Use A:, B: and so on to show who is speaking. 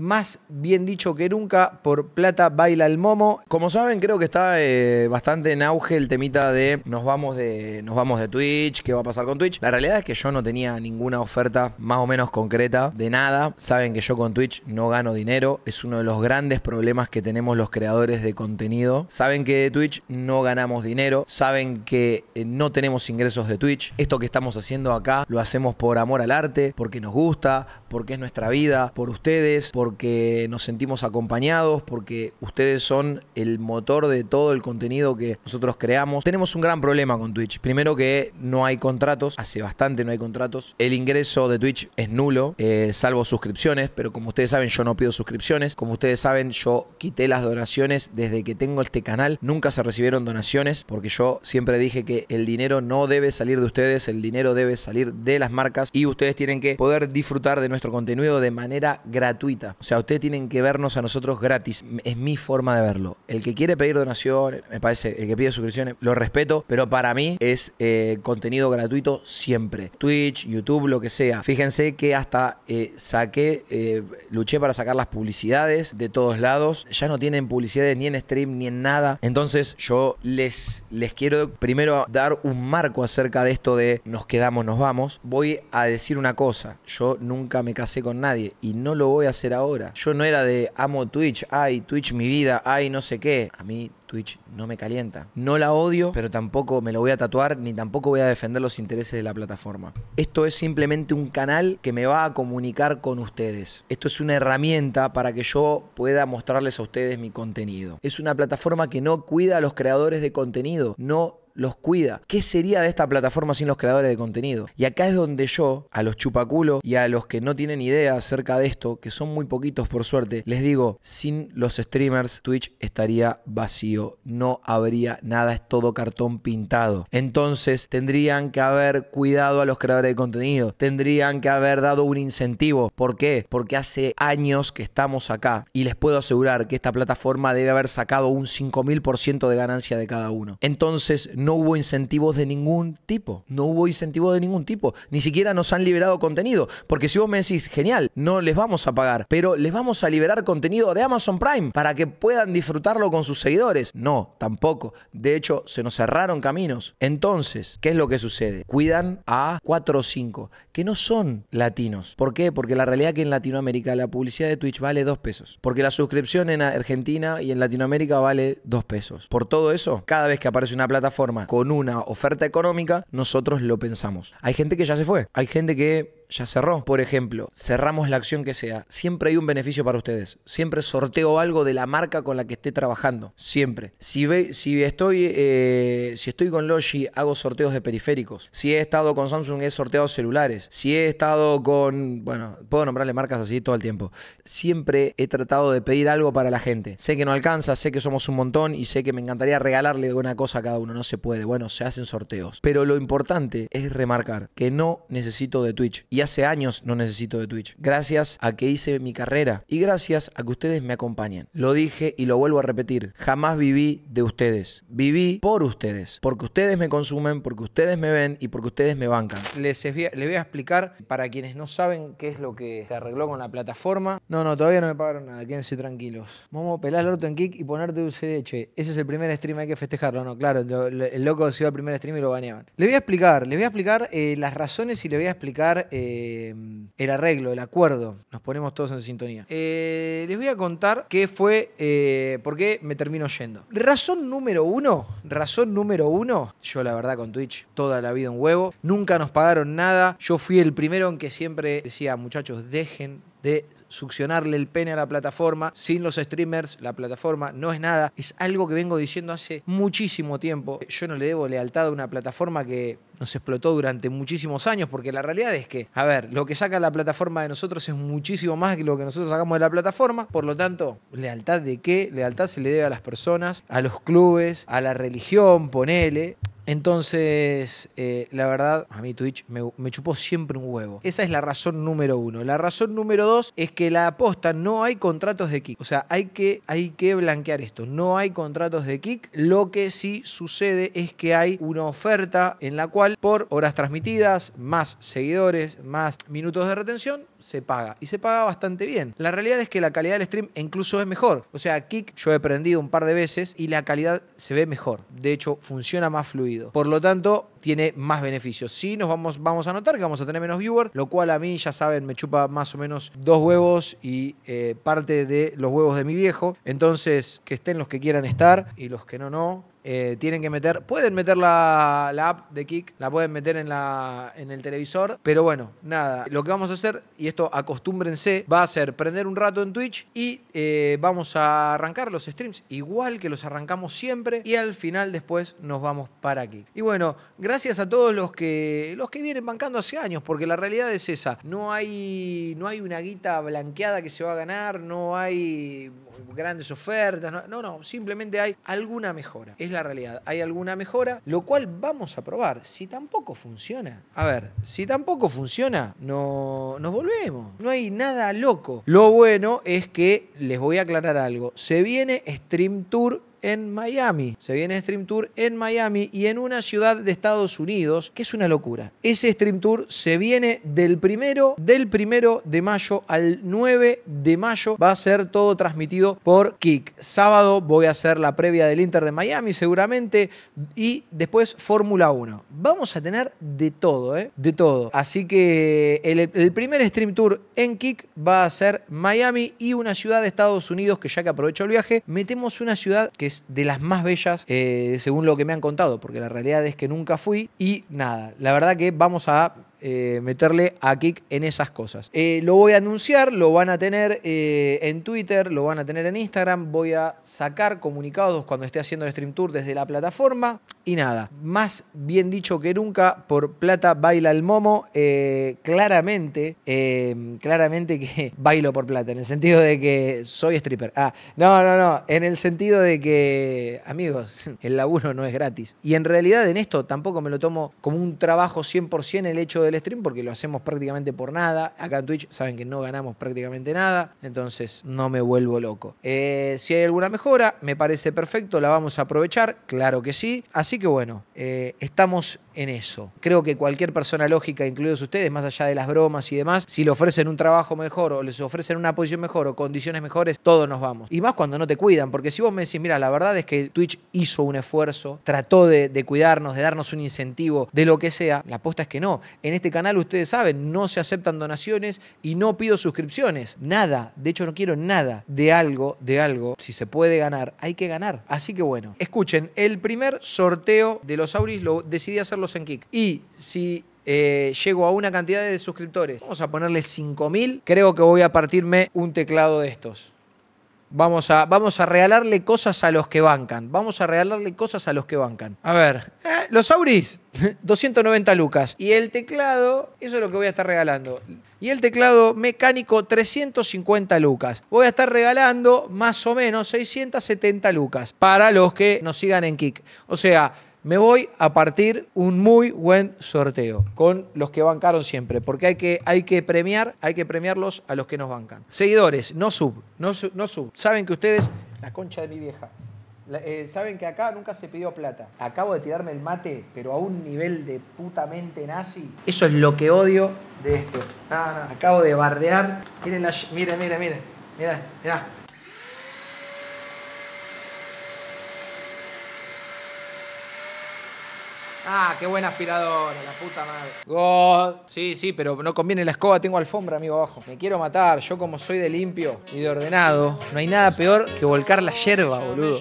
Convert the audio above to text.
A: más bien dicho que nunca, por plata baila el momo. Como saben, creo que está eh, bastante en auge el temita de nos vamos de nos vamos de Twitch, qué va a pasar con Twitch. La realidad es que yo no tenía ninguna oferta más o menos concreta de nada. Saben que yo con Twitch no gano dinero, es uno de los grandes problemas que tenemos los creadores de contenido. Saben que de Twitch no ganamos dinero, saben que eh, no tenemos ingresos de Twitch. Esto que estamos haciendo acá lo hacemos por amor al arte, porque nos gusta, porque es nuestra vida, por ustedes, porque nos sentimos acompañados, porque ustedes son el motor de todo el contenido que nosotros creamos. Tenemos un gran problema con Twitch. Primero que no hay contratos, hace bastante no hay contratos. El ingreso de Twitch es nulo, eh, salvo suscripciones, pero como ustedes saben yo no pido suscripciones. Como ustedes saben yo quité las donaciones desde que tengo este canal. Nunca se recibieron donaciones porque yo siempre dije que el dinero no debe salir de ustedes, el dinero debe salir de las marcas y ustedes tienen que poder disfrutar de nuestro contenido de manera gratuita. O sea, ustedes tienen que vernos a nosotros gratis. Es mi forma de verlo. El que quiere pedir donaciones, me parece, el que pide suscripciones, lo respeto, pero para mí es eh, contenido gratuito siempre. Twitch, YouTube, lo que sea. Fíjense que hasta eh, saqué, eh, luché para sacar las publicidades de todos lados. Ya no tienen publicidades ni en stream ni en nada. Entonces yo les, les quiero primero dar un marco acerca de esto de nos quedamos, nos vamos. Voy a decir una cosa. Yo nunca me casé con nadie y no lo voy a hacer ahora. Yo no era de amo Twitch, ay, Twitch mi vida, ay, no sé qué. A mí Twitch no me calienta. No la odio, pero tampoco me lo voy a tatuar ni tampoco voy a defender los intereses de la plataforma. Esto es simplemente un canal que me va a comunicar con ustedes. Esto es una herramienta para que yo pueda mostrarles a ustedes mi contenido. Es una plataforma que no cuida a los creadores de contenido, no los cuida. ¿Qué sería de esta plataforma sin los creadores de contenido? Y acá es donde yo, a los chupaculos y a los que no tienen idea acerca de esto, que son muy poquitos por suerte, les digo, sin los streamers Twitch estaría vacío, no habría nada, es todo cartón pintado. Entonces tendrían que haber cuidado a los creadores de contenido, tendrían que haber dado un incentivo. ¿Por qué? Porque hace años que estamos acá y les puedo asegurar que esta plataforma debe haber sacado un 5000% de ganancia de cada uno. Entonces no hubo incentivos de ningún tipo. No hubo incentivos de ningún tipo. Ni siquiera nos han liberado contenido. Porque si vos me decís, genial, no les vamos a pagar, pero les vamos a liberar contenido de Amazon Prime para que puedan disfrutarlo con sus seguidores. No, tampoco. De hecho, se nos cerraron caminos. Entonces, ¿qué es lo que sucede? Cuidan a 4 o 5 que no son latinos. ¿Por qué? Porque la realidad es que en Latinoamérica la publicidad de Twitch vale 2 pesos. Porque la suscripción en Argentina y en Latinoamérica vale 2 pesos. Por todo eso, cada vez que aparece una plataforma con una oferta económica, nosotros lo pensamos. Hay gente que ya se fue, hay gente que ya cerró. Por ejemplo, cerramos la acción que sea. Siempre hay un beneficio para ustedes. Siempre sorteo algo de la marca con la que esté trabajando. Siempre. Si, ve, si, estoy, eh, si estoy con Logi, hago sorteos de periféricos. Si he estado con Samsung, he sorteado celulares. Si he estado con. Bueno, puedo nombrarle marcas así todo el tiempo. Siempre he tratado de pedir algo para la gente. Sé que no alcanza, sé que somos un montón y sé que me encantaría regalarle una cosa a cada uno. No se puede. Bueno, se hacen sorteos. Pero lo importante es remarcar que no necesito de Twitch. Hace años no necesito de Twitch. Gracias a que hice mi carrera y gracias a que ustedes me acompañen. Lo dije y lo vuelvo a repetir. Jamás viví de ustedes. Viví por ustedes. Porque ustedes me consumen, porque ustedes me ven y porque ustedes me bancan. Les voy a, explicar para quienes no saben qué es lo que se arregló con la plataforma. No, no, todavía no me pagaron nada. Quédense tranquilos. A pelar el orto en kick y ponerte dulce de leche. Ese es el primer stream, hay que festejarlo. No, claro, el loco se iba al primer stream y lo baneaban. Le voy a explicar, le voy a explicar eh, las razones y le voy a explicar... Eh, el arreglo, el acuerdo. Nos ponemos todos en sintonía. Eh, les voy a contar qué fue, eh, por qué me termino yendo. Razón número uno, razón número uno, yo la verdad con Twitch toda la vida un huevo, nunca nos pagaron nada, yo fui el primero en que siempre decía, muchachos, dejen de succionarle el pene a la plataforma. Sin los streamers, la plataforma no es nada. Es algo que vengo diciendo hace muchísimo tiempo. Yo no le debo lealtad a una plataforma que nos explotó durante muchísimos años, porque la realidad es que, a ver, lo que saca la plataforma de nosotros es muchísimo más que lo que nosotros sacamos de la plataforma. Por lo tanto, ¿lealtad de qué? Lealtad se le debe a las personas, a los clubes, a la religión, ponele. Entonces, eh, la verdad, a mí Twitch me, chupó siempre un huevo. Esa es la razón número uno. La razón número dos es que la aposta no hay contratos de kick. O sea, hay que, hay que blanquear esto. No hay contratos de kick. Lo que sí sucede es que hay una oferta en la cual por horas transmitidas, más seguidores, más minutos de retención, se paga. Y se paga bastante bien. La realidad es que la calidad del stream incluso es mejor. O sea, Kick yo he prendido un par de veces y la calidad se ve mejor. De hecho, funciona más fluido. Por lo tanto, tiene más beneficios. Sí, nos vamos, vamos a notar que vamos a tener menos viewers, lo cual a mí, ya saben, me chupa más o menos dos huevos y eh, parte de los huevos de mi viejo. Entonces, que estén los que quieran estar y los que no, no. Eh, tienen que meter, pueden meter la, app de Kik, la pueden meter en, la, en el televisor, pero bueno, nada, lo que vamos a hacer, y esto acostúmbrense, va a ser prender un rato en Twitch y eh, vamos a arrancar los streams igual que los arrancamos siempre y al final después nos vamos para Kik. Y bueno, gracias a todos los que, los que vienen bancando hace años, porque la realidad es esa, no hay, no hay una guita blanqueada que se va a ganar, no hay grandes ofertas, no, no, simplemente hay alguna mejora. Es la realidad, hay alguna mejora, lo cual vamos a probar. Si tampoco funciona, a ver, si tampoco funciona, no nos volvemos. No hay nada loco. Lo bueno es que les voy a aclarar algo. Se viene Stream Tour en Miami. Se viene Stream Tour en Miami y en una ciudad de Estados Unidos, que es una locura. Ese Stream Tour se viene del primero, del primero de mayo al 9 de mayo. Va a ser todo transmitido por Kik. Sábado voy a hacer la previa del Inter de Miami seguramente y después Fórmula 1. Vamos a tener de todo, ¿eh? De todo. Así que el, el primer Stream Tour en Kik va a ser Miami y una ciudad de Estados Unidos que ya que aprovecho el viaje, metemos una ciudad que de las más bellas, eh, según lo que me han contado, porque la realidad es que nunca fui. Y nada, la verdad que vamos a eh, meterle a Kik en esas cosas. Eh, lo voy a anunciar, lo van a tener en Twitter, lo van a tener en Instagram. Voy a sacar comunicados cuando esté haciendo el stream tour desde la plataforma. Y nada, más bien dicho que nunca, por plata baila el momo. claramente, claramente que bailo por plata, en el sentido de que soy stripper. Ah, no, no, no, en el sentido de que, amigos, el laburo no es gratis. Y en realidad en esto tampoco me lo tomo como un trabajo 100% el hecho de el stream porque lo hacemos prácticamente por nada. Acá en Twitch saben que no ganamos prácticamente nada, entonces no me vuelvo loco. Eh, si hay alguna mejora, me parece perfecto, la vamos a aprovechar, claro que sí. Que bueno, eh, estamos en eso. Creo que cualquier persona lógica, incluidos ustedes, más allá de las bromas y demás, si le ofrecen un trabajo mejor o les ofrecen una posición mejor o condiciones mejores, todos nos vamos. Y más cuando no te cuidan, porque si vos me decís, mira, la verdad es que Twitch hizo un esfuerzo, trató de, cuidarnos, de darnos un incentivo, de lo que sea, la aposta es que no. En este canal, ustedes saben, no se aceptan donaciones y no pido suscripciones. Nada, de hecho no quiero nada de algo, de algo. Si se puede ganar, hay que ganar. Así que bueno, escuchen, el primer sorteo de los Auris lo decidí hacerlo en Kik. Y si eh, llego a una cantidad de suscriptores, vamos a ponerle 5.000, creo que voy a partirme un teclado de estos. Vamos a, vamos a regalarle cosas a los que bancan. Vamos a regalarle cosas a los que bancan. A ver, eh, los Auris, 290 lucas. Y el teclado, eso es lo que voy a estar regalando. Y el teclado mecánico, 350 lucas. Voy a estar regalando más o menos 670 lucas para los que nos sigan en Kik. O sea, me voy a partir un muy buen sorteo con los que bancaron siempre, porque hay que, hay que premiar, hay que premiarlos a los que nos bancan. Seguidores, no sub, no, no sub. Saben que ustedes, la concha de mi vieja, eh, saben que acá nunca se pidió plata. Acabo de tirarme el mate, pero a un nivel de putamente nazi. Eso es lo que odio de esto. Acabo de bardear. Miren, la, miren, miren, miren. Miren, miren. Ah, qué buena aspiradora, la puta madre. God. Sí, sí, pero no conviene la escoba, tengo alfombra, amigo, abajo. Me quiero matar, yo como soy de limpio y de ordenado, no hay nada peor que volcar la yerba, boludo.